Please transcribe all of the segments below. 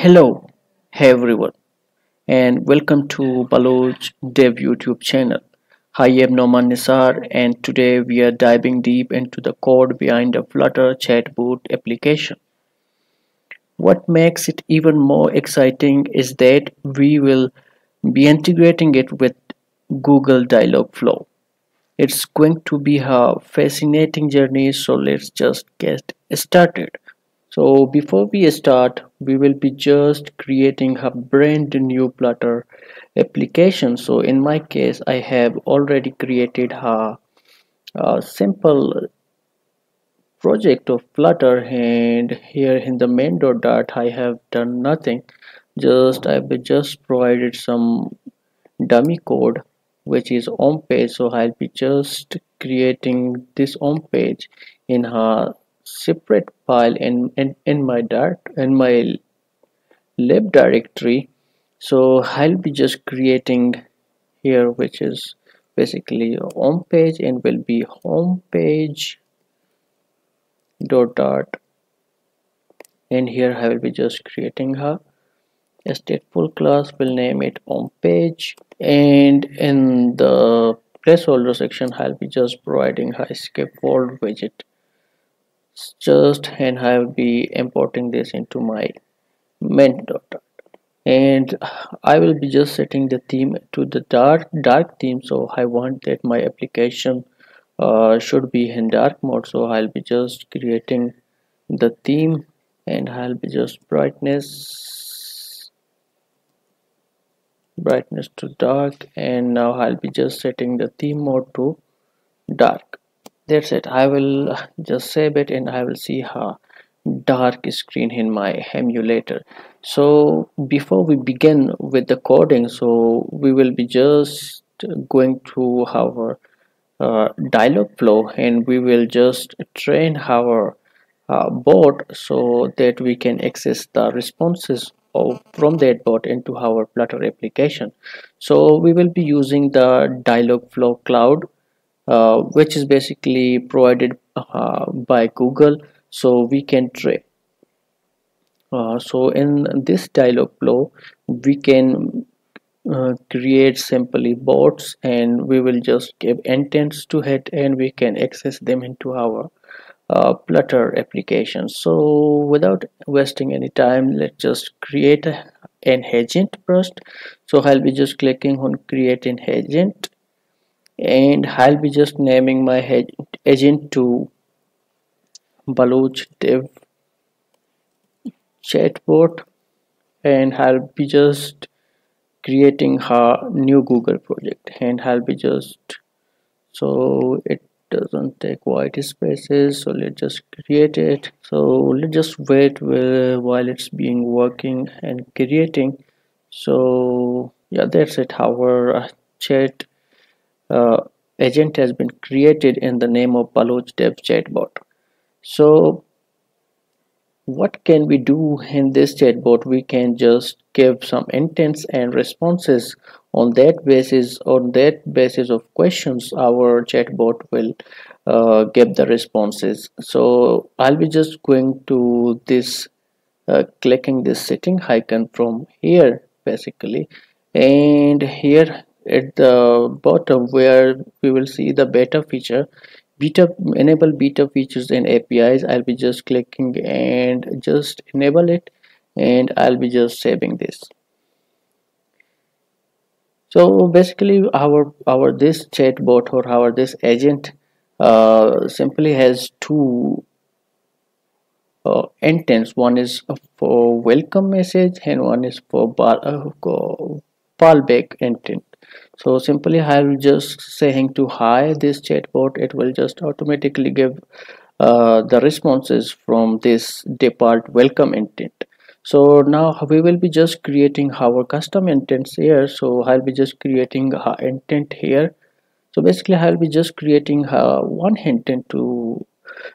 Hello, everyone, and welcome to Baloch Dev YouTube channel. Hi, I'm Noman Nisar, and today we are diving deep into the code behind the Flutter chatbot application. What makes it even more exciting is that we will be integrating it with Google Dialogflow. It's going to be a fascinating journey, so let's just get started. So before we start, we will be just creating a brand new Flutter application. So in my case, I have already created a, a simple project of Flutter and here in the main dot I have done nothing. Just I've just provided some dummy code which is on page so I'll be just creating this on page in a separate file in, in, in my dart in my lib directory. So I'll be just creating here which is basically home page and will be home page dot dart. And here I will be just creating a stateful class will name it home page. And in the placeholder section I'll be just providing a scaffold widget just and I will be importing this into my main dot and I will be just setting the theme to the dark dark theme so I want that my application uh, should be in dark mode so I'll be just creating the theme and I'll be just brightness brightness to dark and now I'll be just setting the theme mode to dark that's it. I will just save it and I will see how dark screen in my emulator. So before we begin with the coding so we will be just going to our uh, Dialogflow and we will just train our uh, bot so that we can access the responses of, from that bot into our flutter application. So we will be using the dialog flow cloud uh, which is basically provided uh, by google so we can train. Uh, so in this dialog flow we can uh, create simply bots and we will just give intents to it and we can access them into our uh, Flutter application. So without wasting any time let's just create an agent first. So I'll be just clicking on create an agent and I'll be just naming my agent to Baloch dev chatbot and I'll be just creating her new Google project. And I'll be just so it doesn't take white spaces so let's just create it. So let's just wait while it's being working and creating. So yeah that's it. Our uh, chat uh, agent has been created in the name of Baloch Dev Chatbot. So what can we do in this chatbot? We can just give some intents and responses on that basis on that basis of questions our chatbot will uh, give the responses so I'll be just going to this uh, clicking this setting icon from here basically and here at the bottom where we will see the beta feature. Beta enable beta features and apis i'll be just clicking and just enable it and i'll be just saving this. So basically our our this chatbot or our this agent uh, simply has two uh, intents. One is for welcome message and one is for uh, fallback intent so simply I'll just saying to hi this chatbot it will just automatically give uh, the responses from this depart welcome intent. So now we will be just creating our custom intents here. So I'll be just creating intent here. So basically I'll be just creating uh, one intent to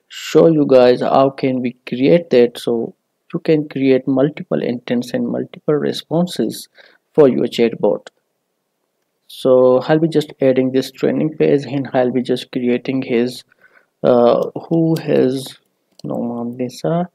show you guys how can we create that. So you can create multiple intents and multiple responses for your chatbot so I'll be just adding this training page and I'll be just creating his uh, who has Noman Nisar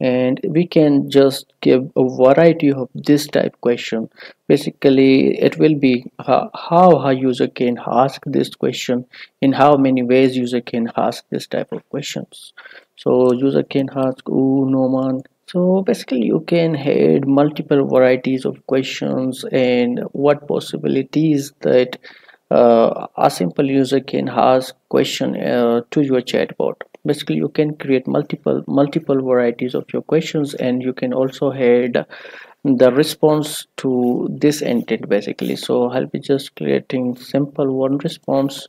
and we can just give a variety of this type question. Basically it will be how, how a user can ask this question in how many ways user can ask this type of questions. So user can ask oh no man so basically you can add multiple varieties of questions and what possibilities that uh, a simple user can ask question uh, to your chatbot. Basically you can create multiple multiple varieties of your questions and you can also add the response to this intent basically. So I'll be just creating simple one response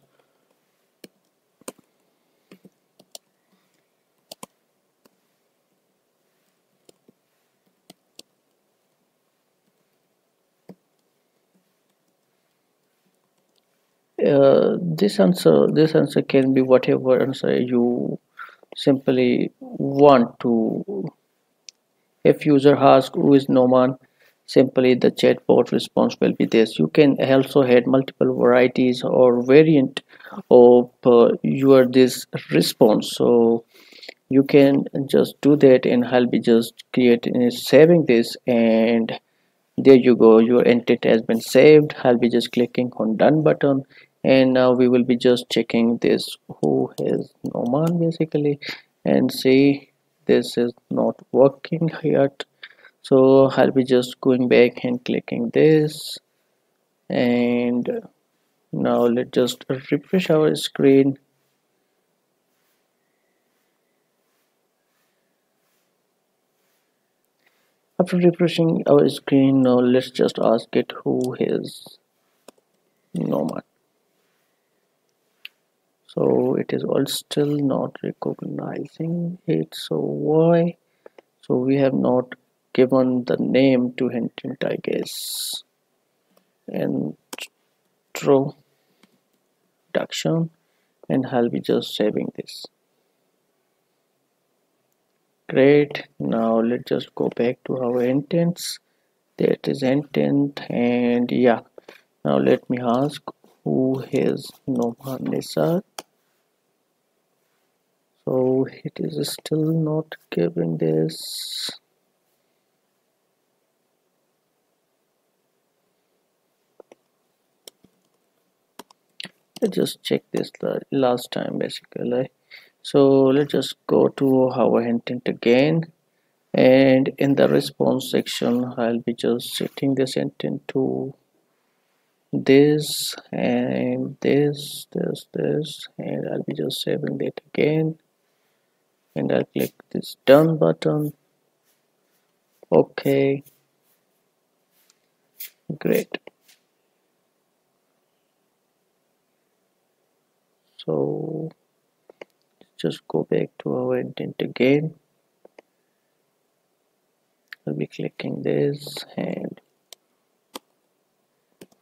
uh, this answer this answer can be whatever answer you simply want to. If user asks who is Noman simply the chatbot response will be this. You can also add multiple varieties or variant of uh, your this response. So you can just do that and I'll be just creating saving this and there you go. Your entity has been saved. I'll be just clicking on done button and now we will be just checking this who has Noman basically and see this is not working yet. So I'll be just going back and clicking this. And now let's just refresh our screen. After refreshing our screen now let's just ask it who is Noman so it is all still not recognizing it. So why? So we have not given the name to intent I guess reduction and I'll be just saving this. Great. Now let's just go back to our intents. That is intent and yeah. Now let me ask who has Noman Nisar so it is still not giving this. Let's just check this last time basically. So let's just go to our intent again. And in the response section I'll be just setting this intent to this and this this this. And I'll be just saving that again and I'll click this done button. Okay. Great. So just go back to our intent again. I'll be clicking this and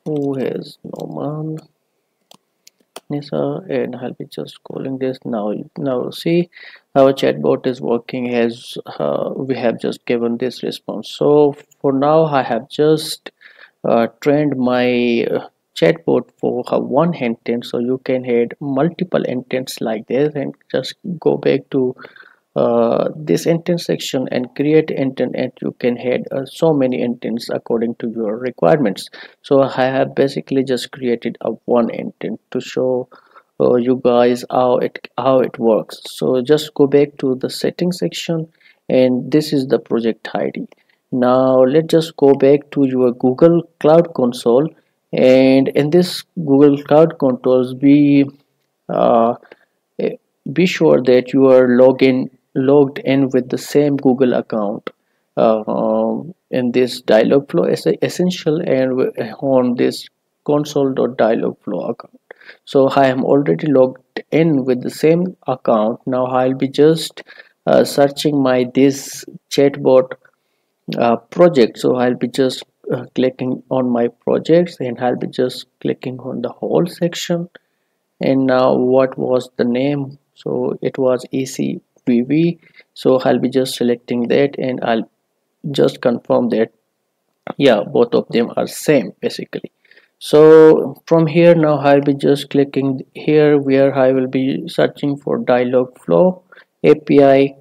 who has Noman Nisar and I'll be just calling this. Now now see our chatbot is working as uh, we have just given this response. So for now I have just uh, trained my uh, chatbot for one intent. So you can add multiple intents like this and just go back to uh, this intent section and create intent and you can add uh, so many intents according to your requirements. So I have basically just created a one intent to show uh, you guys how it how it works. So just go back to the settings section and this is the project ID now let's just go back to your Google Cloud Console and in this Google Cloud Console be uh, be sure that you are logged in with the same Google account uh, um, in this Dialogflow is essential and on this console.dialogflow account. So I am already logged in with the same account. Now I'll be just uh, searching my this chatbot uh, project. So I'll be just uh, clicking on my projects and I'll be just clicking on the whole section. And now what was the name? So it was EC PV so I'll be just selecting that and I'll just confirm that yeah both of them are same basically. So from here now I'll be just clicking here where I will be searching for Dialogflow API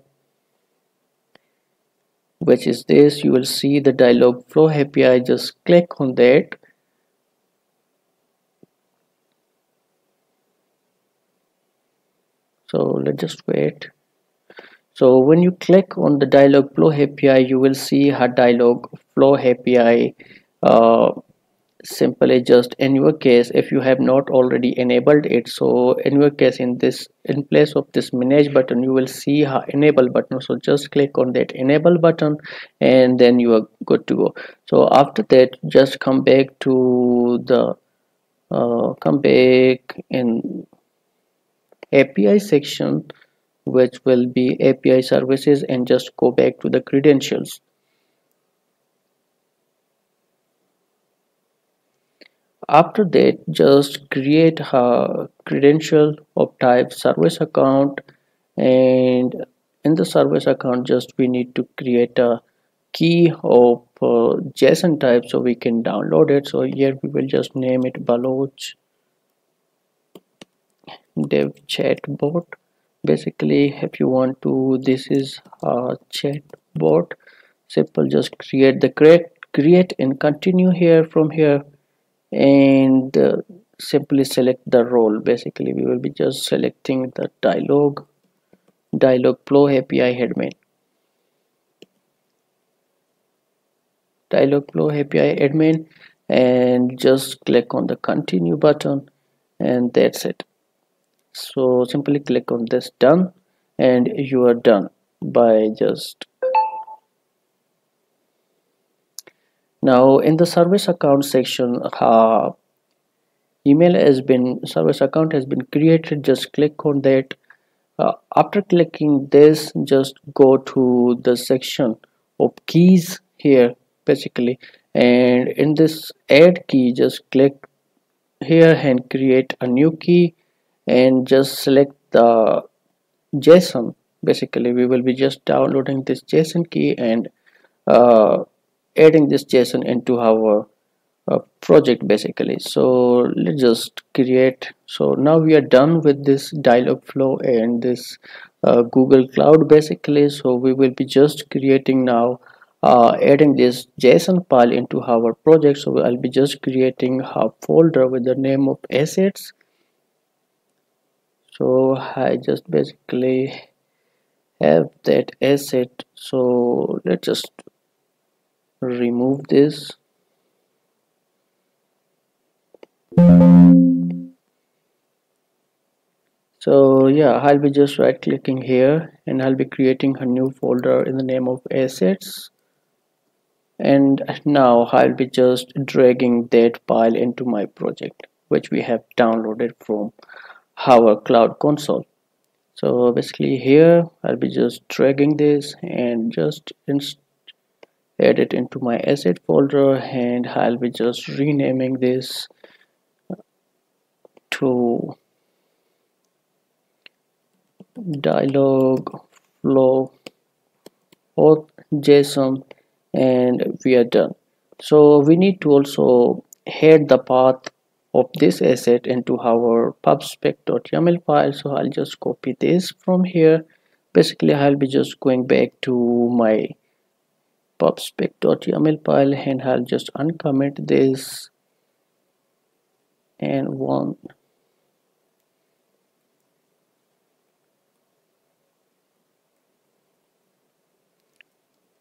which is this. You will see the Dialogflow API just click on that. So let's just wait so when you click on the dialog flow API you will see her Dialogflow API uh, simply just in your case if you have not already enabled it. So in your case in this in place of this manage button you will see her enable button. So just click on that enable button and then you are good to go. So after that just come back to the uh, come back in API section which will be API services and just go back to the credentials. After that just create a credential of type service account and in the service account just we need to create a key of uh, json type so we can download it. So here we will just name it baloch dev chat bot basically if you want to this is a chat bot simple just create the create create and continue here from here. And uh, simply select the role. Basically we will be just selecting the dialog dialog flow API admin. Dialog flow API admin and just click on the continue button and that's it so simply click on this done and you are done by just. Now in the service account section uh, email has been service account has been created. Just click on that. Uh, after clicking this just go to the section of keys here basically. And in this add key just click here and create a new key and just select the json. Basically we will be just downloading this json key and uh, adding this json into our uh, project basically. So let's just create. So now we are done with this dialog flow and this uh, google cloud basically. So we will be just creating now uh, adding this json file into our project. So i'll be just creating a folder with the name of assets so i just basically have that asset. So let's just remove this. So yeah I'll be just right clicking here and I'll be creating a new folder in the name of assets. And now I'll be just dragging that file into my project which we have downloaded from our cloud console. So basically here I'll be just dragging this and just add it into my asset folder and I'll be just renaming this uh, to dialog flow auth json and we are done. So we need to also head the path of this asset into our pubspec.yaml file. So I'll just copy this from here. Basically I'll be just going back to my pubspec.yaml file and I'll just uncomment this and one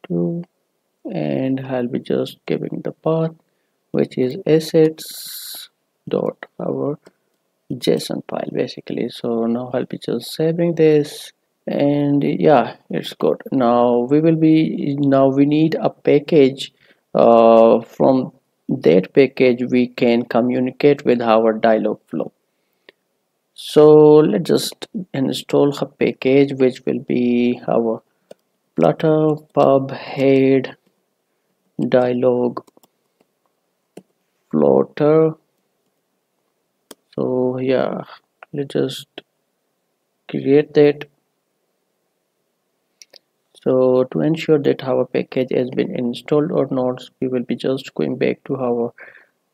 two and I'll be just giving the path which is assets dot our json file basically. So now I'll be just saving this. And yeah it's good. Now we will be now we need a package uh, from that package we can communicate with our dialog flow. So let's just install a package which will be our flutter pub head dialog floater so yeah let's just create that. So to ensure that our package has been installed or not we will be just going back to our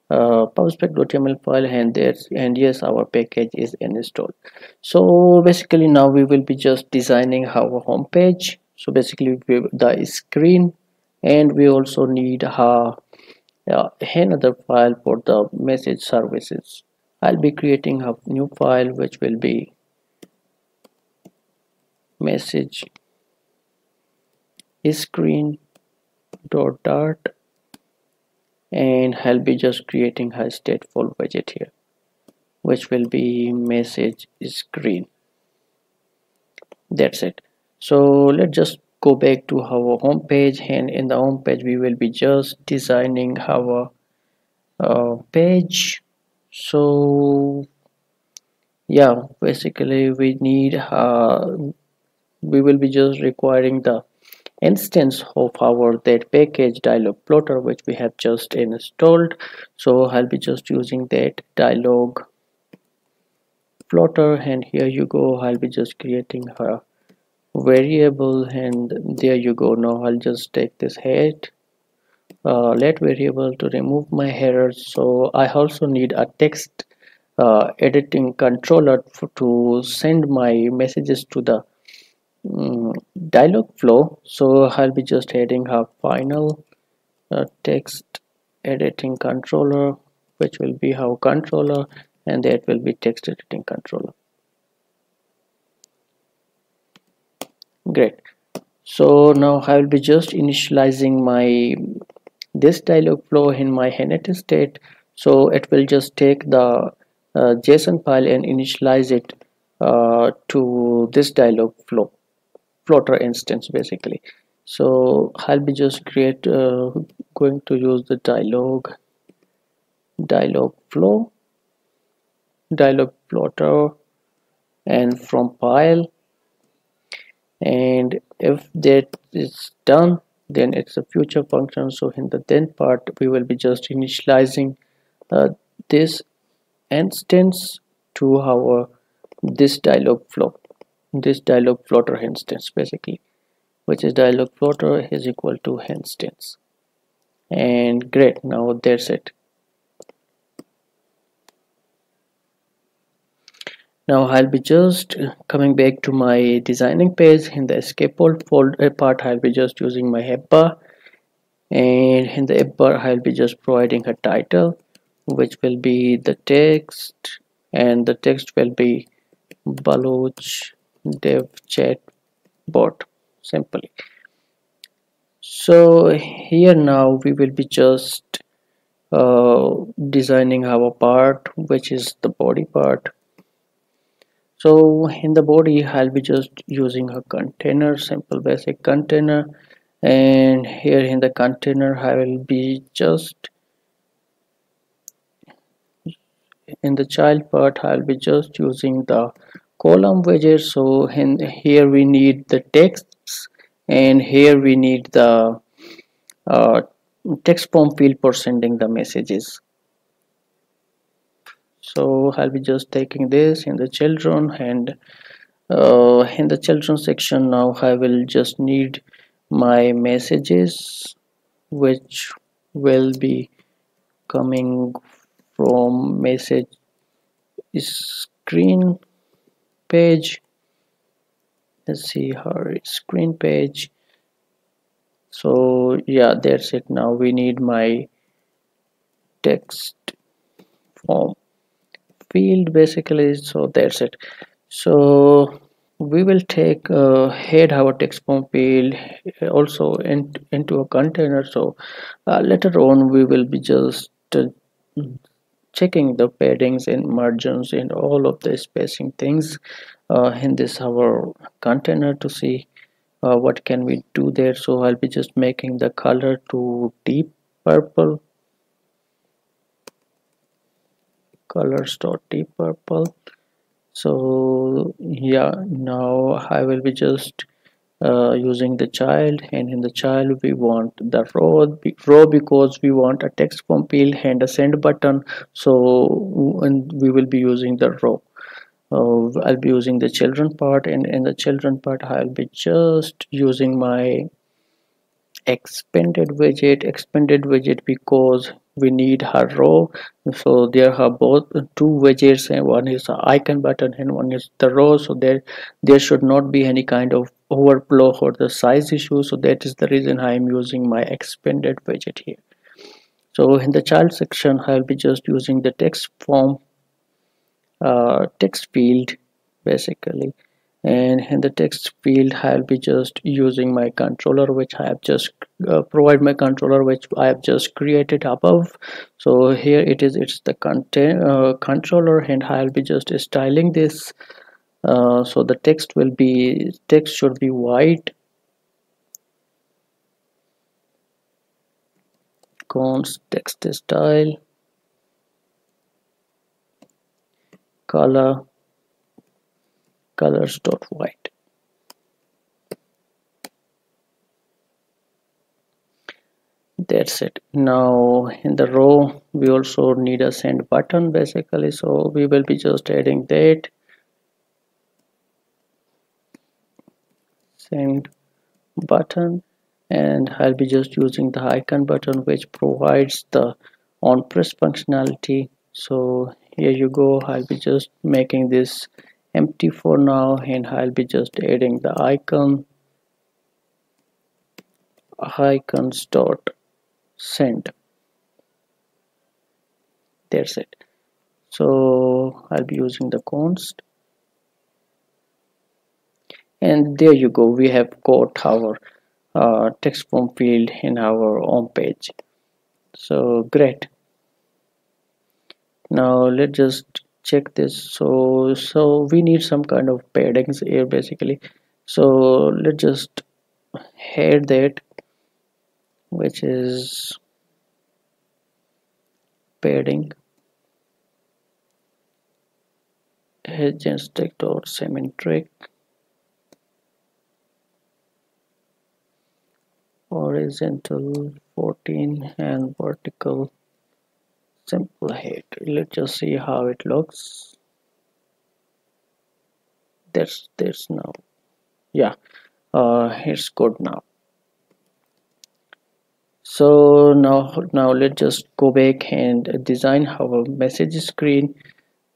uh, pubspec.yaml file and there's and yes our package is installed. So basically now we will be just designing our home page. So basically the screen and we also need a, uh, another file for the message services I'll be creating a new file which will be message screen dot dart and I'll be just creating a stateful widget here which will be message screen. That's it. So let's just go back to our home page and in the home page we will be just designing our uh, page so yeah basically we need uh, we will be just requiring the instance of our that package DialogFlowtter which we have just installed. So I'll be just using that dialog plotter and here you go. I'll be just creating a variable and there you go. Now I'll just take this head uh, let variable to remove my errors so I also need a text uh, editing controller to send my messages to the um, dialog flow. So I'll be just adding a final uh, text editing controller which will be our controller and that will be text editing controller. Great. So now I will be just initializing my this dialog flow in my init state so it will just take the uh, JSON file and initialize it uh, to this dialog flow plotter instance basically. So I'll be just create uh, going to use the dialog dialog flow dialog plotter and from file. And if that is done then it's a future function. So in the then part we will be just initializing uh, this instance to our this dialog flow this DialogFlowtter instance basically which is DialogFlowtter is equal to instance. And great now that's it now I'll be just coming back to my designing page. In the scaffold folder part I'll be just using my app bar. And in the app bar I'll be just providing a title which will be the text. And the text will be Baloch dev chat bot simply. So here now we will be just uh, designing our part which is the body part so in the body I'll be just using a container simple basic container. And here in the container I will be just in the child part I'll be just using the column widget. So in here we need the texts and here we need the uh, text form field for sending the messages so I'll be just taking this in the children and uh, in the children section now I will just need my messages which will be coming from message screen page. Let's see her screen page. So yeah that's it. Now we need my text form field basically so that's it. So we will take uh, head our text form field also in, into a container. So uh, later on we will be just uh, checking the paddings and margins and all of the spacing things uh, in this our container to see uh, what can we do there. So I'll be just making the color to deep purple colors dot deep purple. So yeah now I will be just uh, using the child and in the child. We want the row row because we want a text field and a send button. So and we will be using the row. Uh, I'll be using the children part and in the children part I'll be just using my expanded widget expanded widget because we need her row. So there are both two widgets and one is the icon button and one is the row. So there there should not be any kind of overflow or the size issue. So that is the reason I am using my expanded widget here. So in the child section I'll be just using the text form uh, text field basically and in the text field I'll be just using my controller which I have just uh, provide my controller which I have just created above. So here it is it's the content uh, controller and I'll be just styling this. Uh, so the text will be text should be white. Const text style. Color colors dot white. That's it. Now in the row we also need a send button basically. So we will be just adding that. Send button. And I'll be just using the icon button which provides the on press functionality. So here you go. I'll be just making this empty for now and I'll be just adding the icon. Icons dot send. That's it. So I'll be using the const. And there you go we have got our uh, text form field in our home page. So great. Now let's just check this. So so we need some kind of paddings here basically. So let's just head that which is padding stick dot symmetric horizontal 14 and vertical simple head. Let's just see how it looks. There's there's now yeah. Uh, it's good now. So now now let's just go back and design our message screen.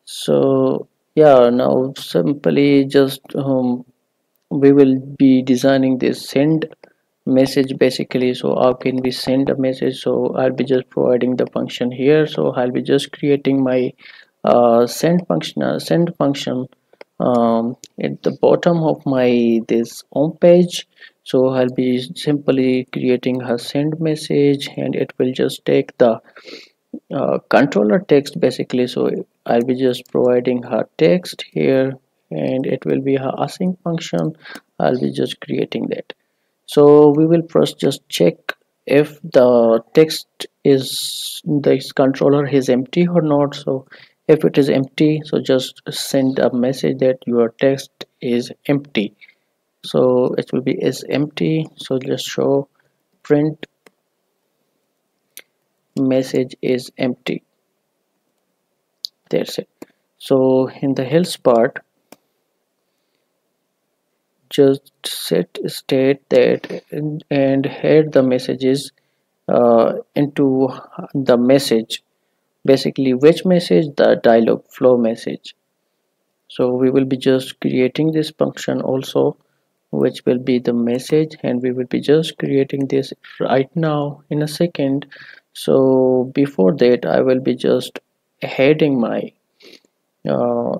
So yeah now simply just um, we will be designing this send message basically. So how can we send a message? So I'll be just providing the function here. So I'll be just creating my uh, send function uh, send function um, at the bottom of my this home page. So I'll be simply creating a send message and it will just take the uh, controller text basically. So I'll be just providing her text here and it will be her async function. I'll be just creating that so we will first just check if the text is this controller is empty or not. So if it is empty so just send a message that your text is empty. So it will be is empty. So just show print. Message is empty. That's it. So in the else part just set state that and, and head the messages uh, into the message. Basically which message? The dialog flow message. So we will be just creating this function also which will be the message and we will be just creating this right now in a second. So before that I will be just heading my uh,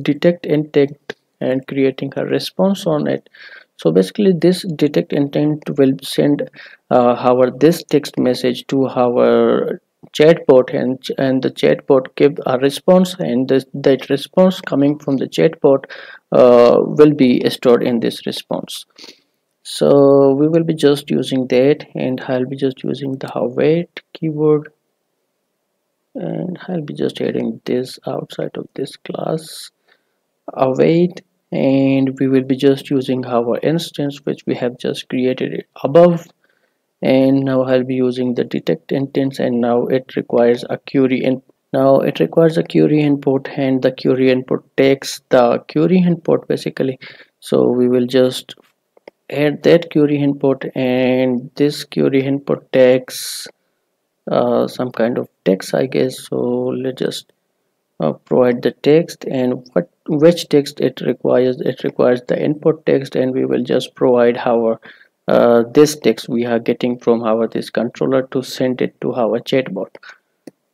detect intent and creating a response on it. So basically this detect intent will send uh, our this text message to our chatbot and and the chatbot give a response and this, that response coming from the chatbot uh, will be stored in this response. So we will be just using that and I'll be just using the await keyword and I'll be just adding this outside of this class. Await and we will be just using our instance which we have just created above. And now I'll be using the detect intents and now it requires a query and now it requires a query input and the query input takes the query input basically. So we will just add that query input and this query input takes uh, some kind of text I guess. So let's just uh, provide the text and what which text it requires it requires the input text and we will just provide our uh, this text we are getting from our this controller to send it to our chatbot.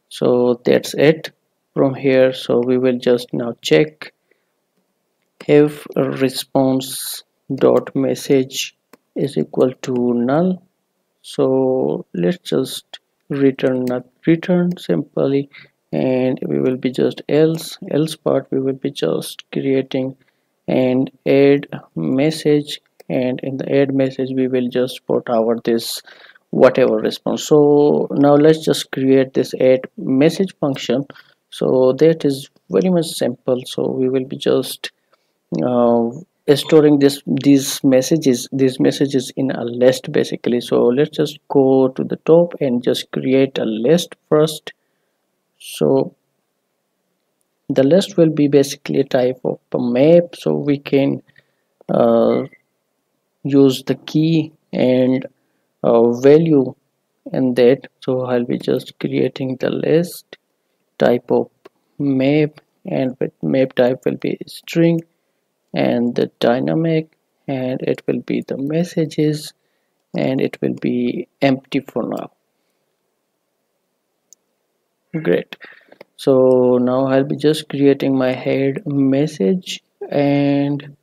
So that's it from here. So we will just now check if response dot message is equal to null. So let's just return not return simply and we will be just else else part we will be just creating and add message and in the add message we will just put our this whatever response. So now let's just create this add message function. So that is very much simple. So we will be just uh, storing this these messages these messages in a list basically. So let's just go to the top and just create a list first so the list will be basically a type of a map so we can uh, use the key and uh, value in that. So I'll be just creating the list type of map and with map type will be string and the dynamic and it will be the messages and it will be empty for now great. So now I'll be just creating my head message and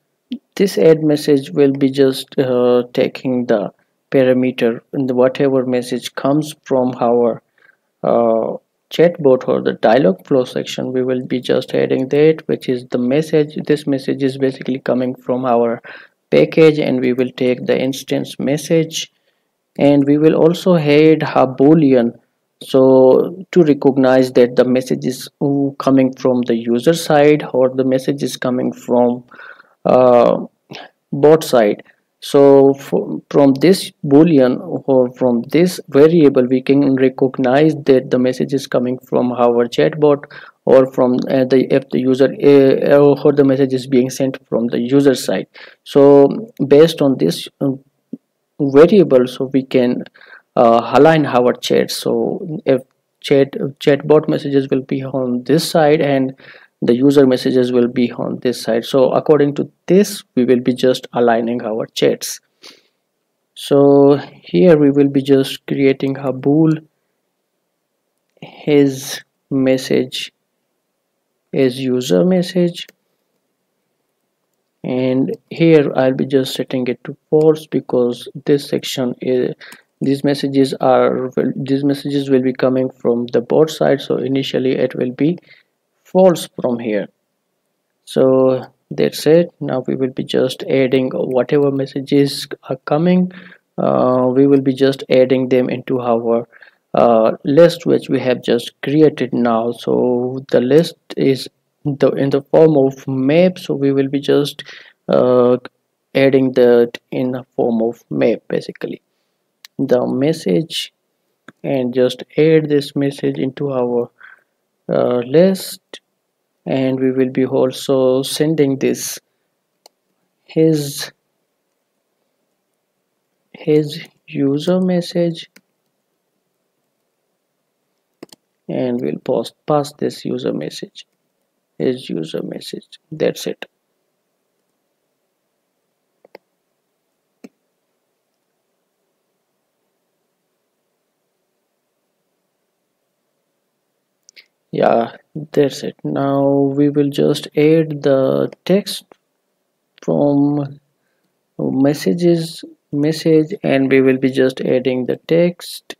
this add message will be just uh, taking the parameter and whatever message comes from our uh, chatbot or the dialog flow section. We will be just adding that which is the message. This message is basically coming from our package and we will take the instance message. And we will also add a boolean so to recognize that the message is coming from the user side or the message is coming from uh, bot side. So from this boolean or from this variable we can recognize that the message is coming from our chatbot or from uh, the if the user uh, or the message is being sent from the user side. So based on this um, variable so we can uh, align our chat so if chat chatbot messages will be on this side and the user messages will be on this side. So according to this we will be just aligning our chats. So here we will be just creating a bool his message is user message. And here I'll be just setting it to false because this section is these messages are these messages will be coming from the bot side so initially it will be false from here. So that's it. Now we will be just adding whatever messages are coming. Uh, we will be just adding them into our uh, list which we have just created now. So the list is the in the form of map so we will be just uh, adding that in the form of map basically the message and just add this message into our uh, list. And we will be also sending this. His his user message. And we'll post pass this user message. His user message. That's it yeah that's it. Now we will just add the text from messages message and we will be just adding the text.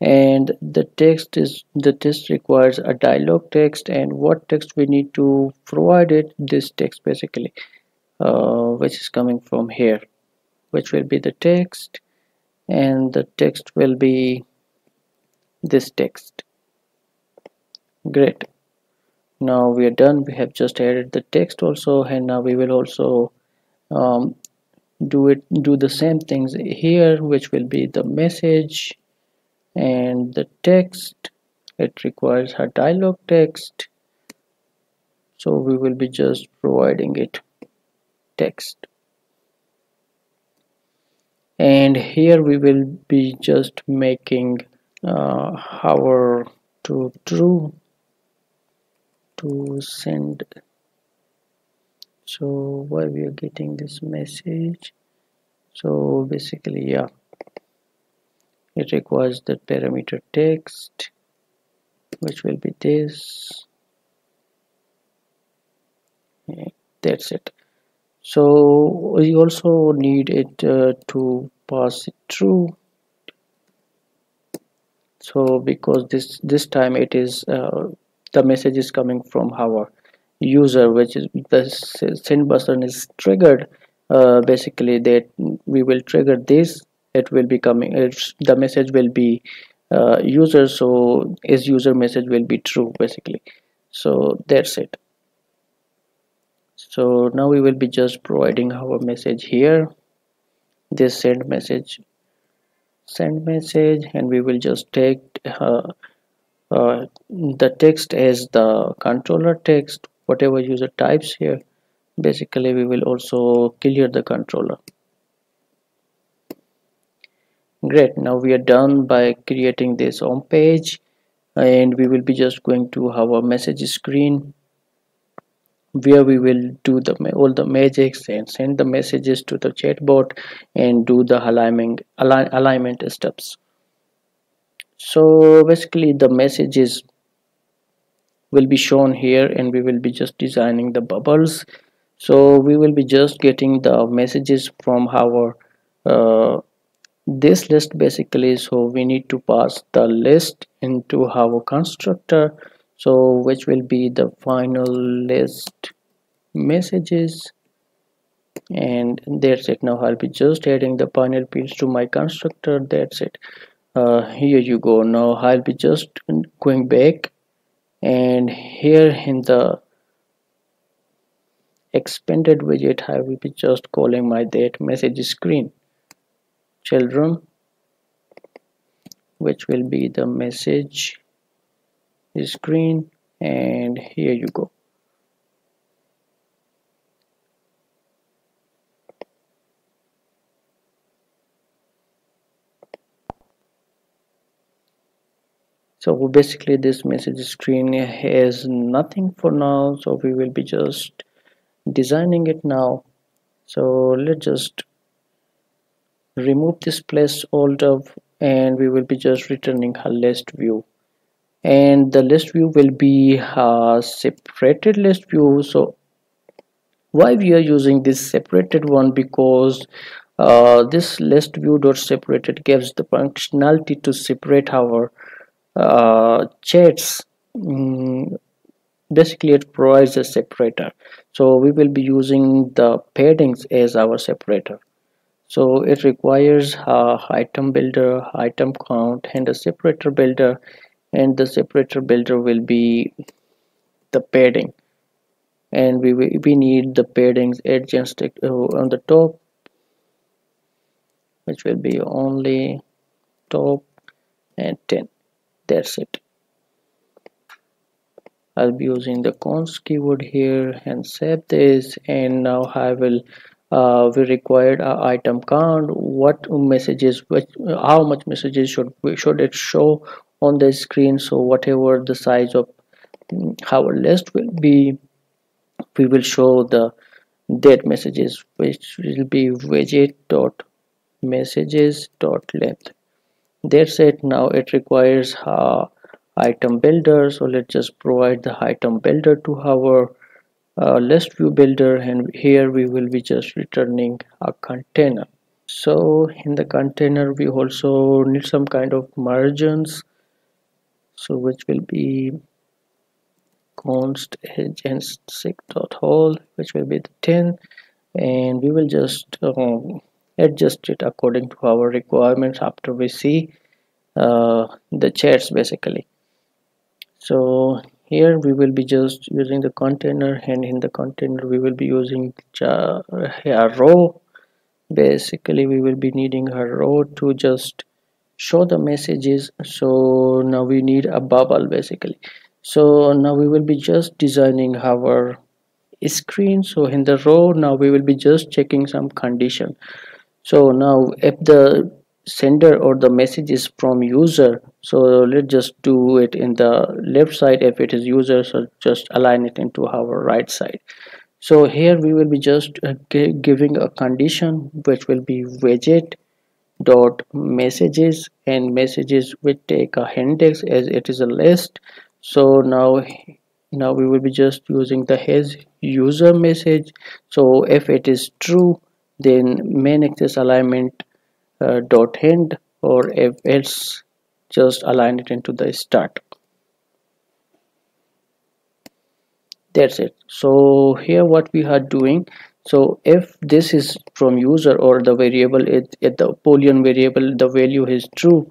And the text is the text requires a dialog text and what text we need to provide it this text basically uh, which is coming from here which will be the text. And the text will be this text great. Now we are done. We have just added the text also and now we will also um, do it do the same things here which will be the message and the text. It requires a dialog text. So we will be just providing it text. And here we will be just making uh, our to true to send. So why we are getting this message? So basically yeah. It requires the parameter text which will be this. That's it. So we also need it uh, to pass it through. So because this this time it is uh, the message is coming from our user which is the send button is triggered uh, basically that we will trigger this it will be coming it's the message will be uh, user so his user message will be true basically. So that's it. So now we will be just providing our message here. This send message send message and we will just take uh, uh, the text as the controller text. Whatever user types here basically we will also clear the controller. Great. Now we are done by creating this home page and we will be just going to our message screen where we will do the all the magics and send the messages to the chatbot and do the alignment align, alignment steps so basically the messages will be shown here and we will be just designing the bubbles. So we will be just getting the messages from our uh, this list basically. So we need to pass the list into our constructor so which will be the final list messages. And that's it. Now I'll be just adding the pineapple peels to my constructor. That's it uh, here you go. Now I'll be just going back and here in the expanded widget I will be just calling my that message screen. Children which will be the message screen and here you go so basically this message screen has nothing for now. So we will be just designing it now. So let's just remove this placeholder and we will be just returning a list view. And the list view will be a separated list view. So why we are using this separated one? Because uh, this list view dot separated gives the functionality to separate our uh, chats um, basically it provides a separator. So we will be using the paddings as our separator. So it requires a item builder item count and a separator builder and the separator builder will be the padding. And we we need the paddings adjust uh, on the top which will be only top and 10 that's it I'll be using the const keyword here and save this and now I will uh, we required a item count what messages which how much messages should should it show on the screen so whatever the size of our list will be we will show the date messages which will be widget dot messages dot length that's it. Now it requires uh, item builder. So let's just provide the item builder to our uh, list view builder. And here we will be just returning a container. So in the container we also need some kind of margins. So which will be const EdgeInsets dot all which will be the 10 and we will just um, adjust it according to our requirements after we see uh, the chats basically. So here we will be just using the container and in the container we will be using a row. Basically we will be needing a row to just show the messages. So now we need a bubble basically. So now we will be just designing our screen. So in the row now we will be just checking some condition so now if the sender or the message is from user so let's just do it in the left side. If it is user so just align it into our right side. So here we will be just uh, giving a condition which will be widget dot messages and messages will take a index as it is a list. So now now we will be just using the his user message. So if it is true then main axis alignment uh, dot end or if else just align it into the start. That's it. So here what we are doing so if this is from user or the variable it, the boolean variable the value is true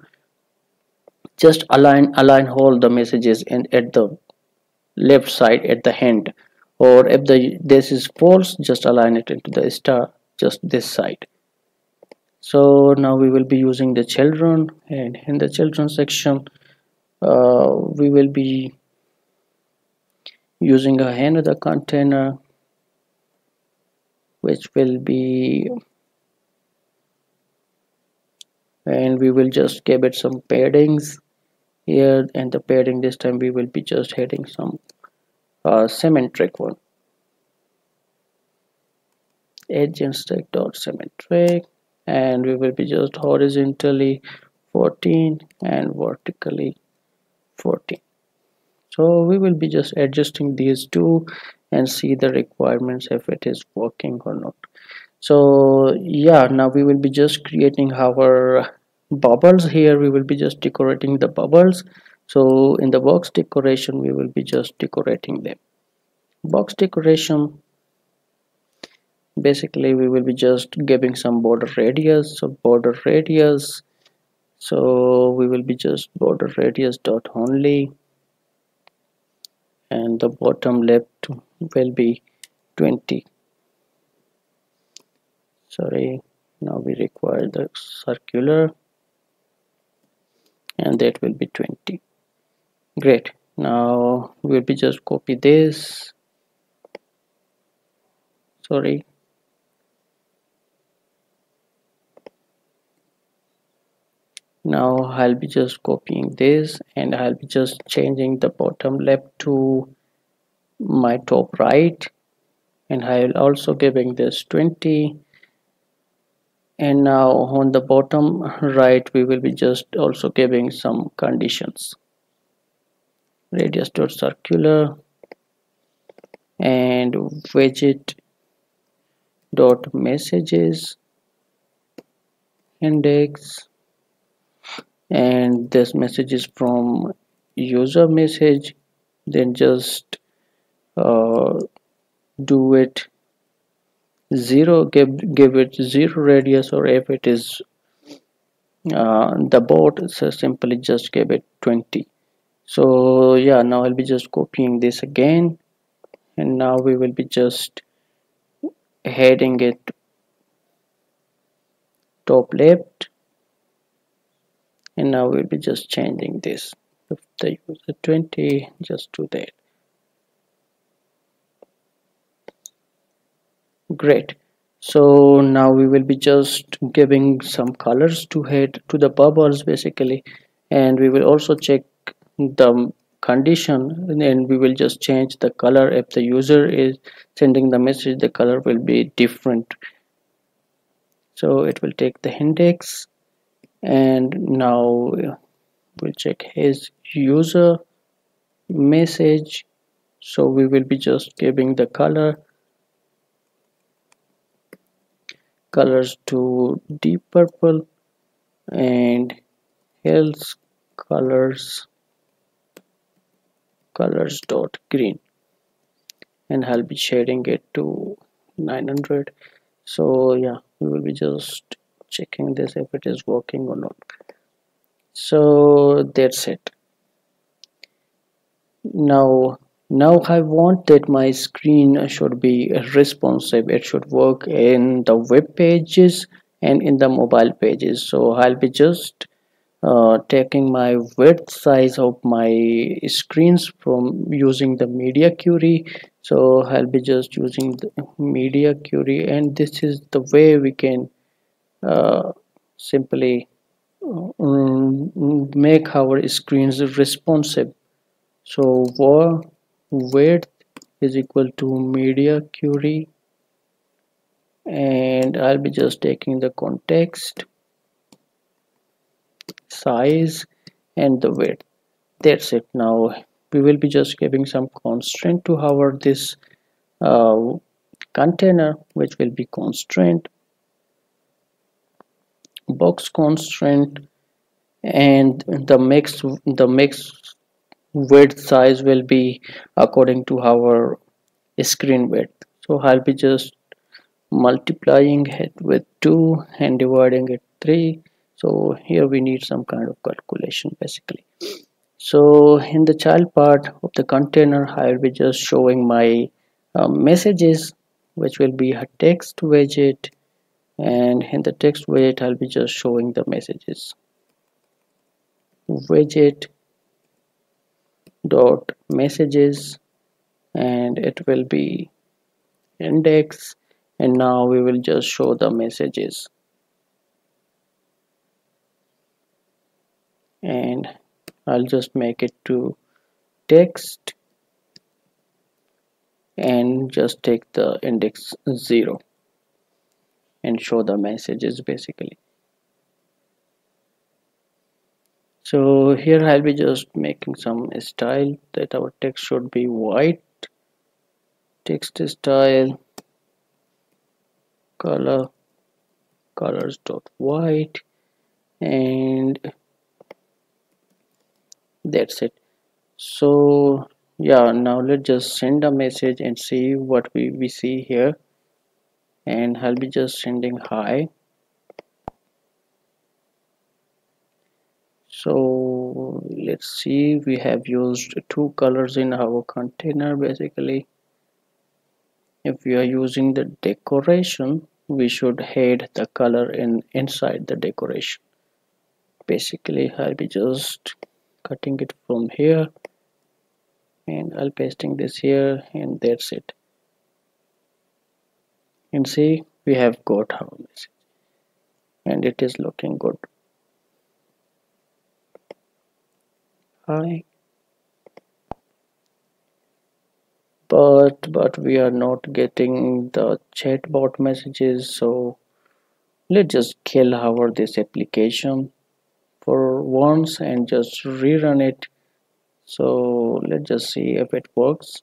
just align align all the messages and at the left side at the end. Or if the this is false just align it into the star just this side. So now we will be using the children and in the children section uh, we will be using a another container which will be and we will just give it some paddings here and the padding this time we will be just heading some uh, symmetric one EdgeInsets dot symmetric. And we will be just horizontally 14 and vertically 14 so we will be just adjusting these two and see the requirements if it is working or not. So yeah now we will be just creating our bubbles here. We will be just decorating the bubbles. So in the box decoration we will be just decorating them. Box decoration basically we will be just giving some border radius so border radius. So we will be just border radius dot only. And the bottom left will be 20 sorry now we require the circular. And that will be 20 great. Now we'll be just copy this. Sorry now I'll be just copying this and I'll be just changing the bottom left to my top right. And I'll also giving this 20 and now on the bottom right we will be just also giving some conditions. Radius dot circular and widget dot messages index and this message is from user message then just uh, do it zero give give it zero radius or if it is uh, the board so simply just give it 20 so yeah now I'll be just copying this again and now we will be just heading it top left and now we'll be just changing this. If the user 20 just do that. Great. So now we will be just giving some colors to head to the bubbles basically. And we will also check the condition and we will just change the color. If the user is sending the message the color will be different. So it will take the index and now we'll check his user message. So we will be just giving the color colors to deep purple and else colors colors dot green. And I'll be shading it to 900 so yeah we will be just checking this if it is working or not. So that's it. Now now I want that my screen should be responsive. It should work in the web pages and in the mobile pages. So I'll be just uh, taking my width size of my screens from using the media query. So I'll be just using the media query and this is the way we can simply um, make our screens responsive. So width is equal to media query. And I'll be just taking the context size and the width. That's it. Now we will be just giving some constraint to our this uh, container which will be constraint box constraint and the mix the mix width size will be according to our screen width. So I'll be just multiplying it with 2 and dividing it 3 so here we need some kind of calculation basically. So in the child part of the container I'll be just showing my uh, messages which will be a text widget and in the text widget I'll be just showing the messages. Widget dot messages and it will be index. And now we will just show the messages. And I'll just make it to text. And just take the index 0 and show the messages basically. So here I'll be just making some style that our text should be white. Text style color colors dot white and that's it. So yeah now let's just send a message and see what we, we see here and I'll be just sending hi. So let's see we have used two colors in our container basically. If we are using the decoration we should hide the color in inside the decoration. Basically I'll be just cutting it from here and I'll pasting this here and that's it and see we have got our message. And it is looking good. Hi. But but we are not getting the chatbot messages so let's just kill our this application for once and just rerun it. So let's just see if it works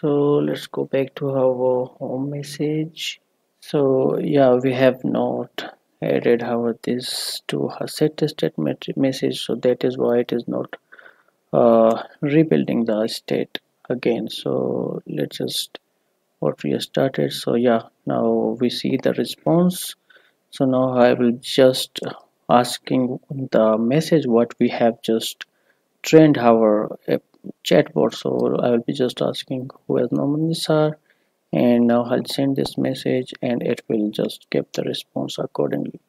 so let's go back to our home message. So yeah we have not added our this to set state message. So that is why it is not uh, rebuilding the state again. So let's just what we started. So yeah now we see the response. So now I will just asking the message what we have just trained our chatbot. So I will be just asking who is Noman Nisar and now I'll send this message and it will just give the response accordingly.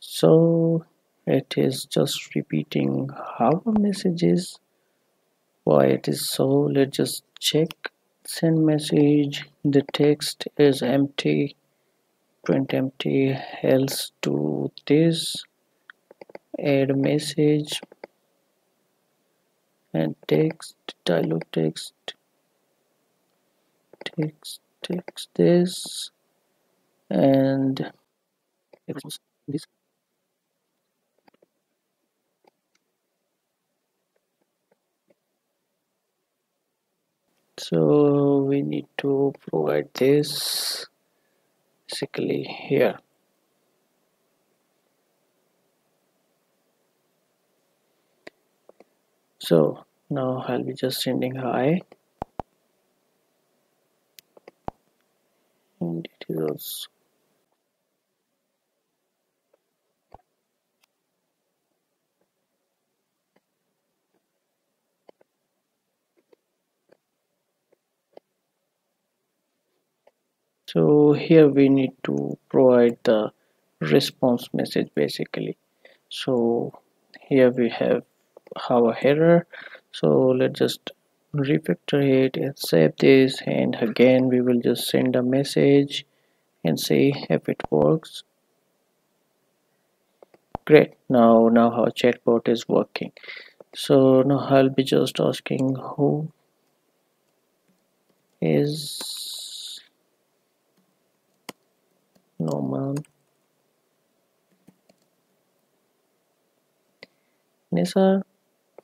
So it is just repeating our messages why it is so let's just check. Send message. The text is empty. Print empty. Else to this. Add message and text dialog text text text this and this. So we need to provide this basically here so now I'll be just sending hi and it is also so here we need to provide the response message basically. So here we have our header. So let's just refactor it and save this. And again we will just send a message and see if it works. Great. Now now our chatbot is working. So now I'll be just asking who is Noman Nisar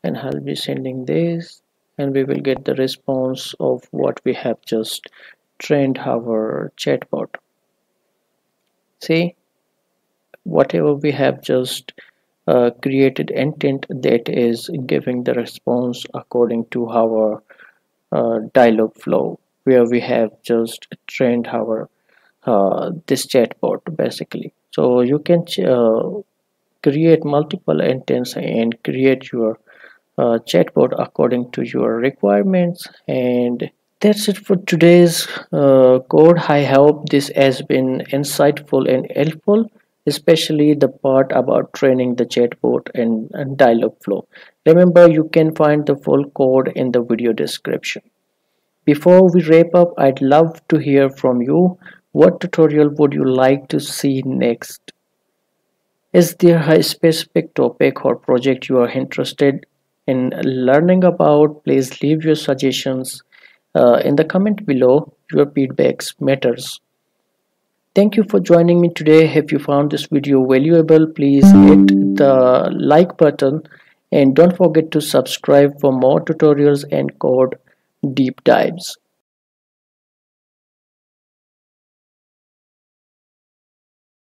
and I'll be sending this and we will get the response of what we have just trained our chatbot. See? Whatever we have just uh, created intent that is giving the response according to our uh, dialog flow where we have just trained our uh, this chatbot basically. So you can uh, create multiple intents and create your uh, chatbot according to your requirements. And that's it for today's uh, code. I hope this has been insightful and helpful especially the part about training the chatbot and, and dialog flow. Remember you can find the full code in the video description. Before we wrap up i'd love to hear from you. What tutorial would you like to see next? Is there a specific topic or project you are interested in learning about please leave your suggestions uh, in the comment below. Your feedbacks matters. Thank you for joining me today. If you found this video valuable please hit the like button and don't forget to subscribe for more tutorials and code deep dives